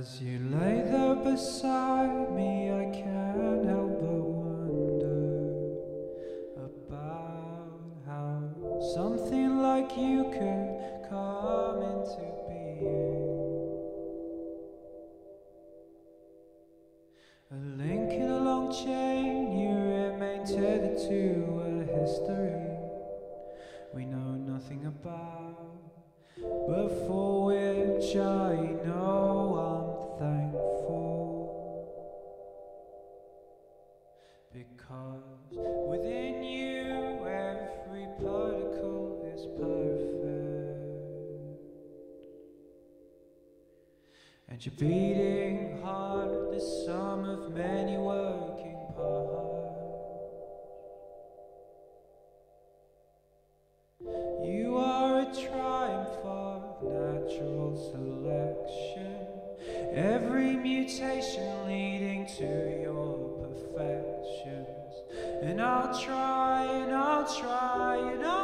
As you lay there beside me, I can't help but wonder about how something like you could come into being. A link in a long chain, you remain tethered to a history we know nothing about, but for which I know And your beating heart, the sum of many working parts. You are a triumph of natural selection. Every mutation leading to your perfections. And I'll try, and I'll try, and I'll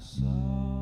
So.